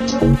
Bye.